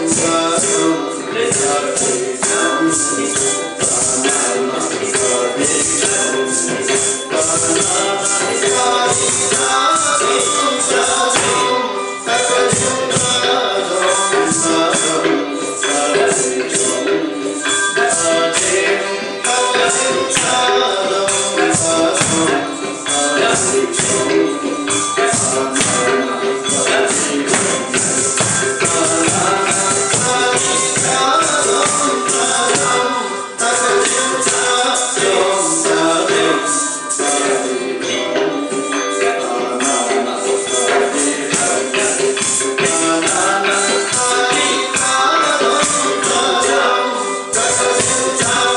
Bye. time.